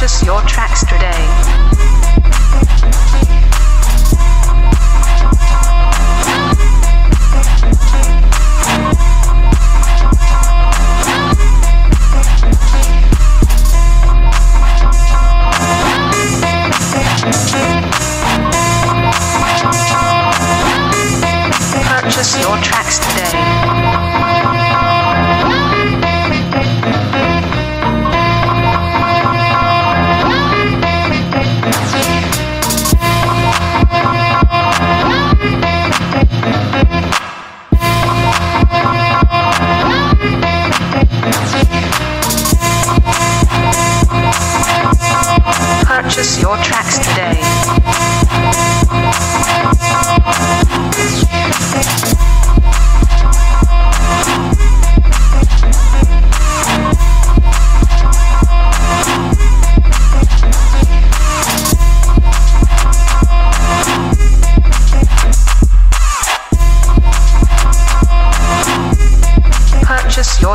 Purchase your tracks today. Your tracks today.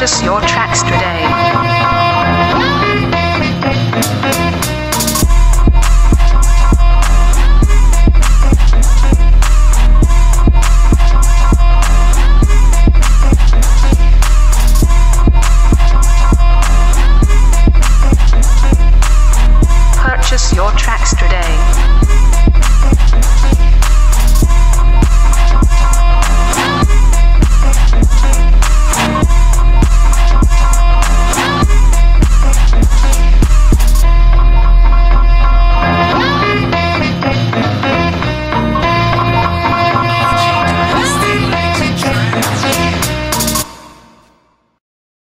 purchase your tracks today. your tracks today.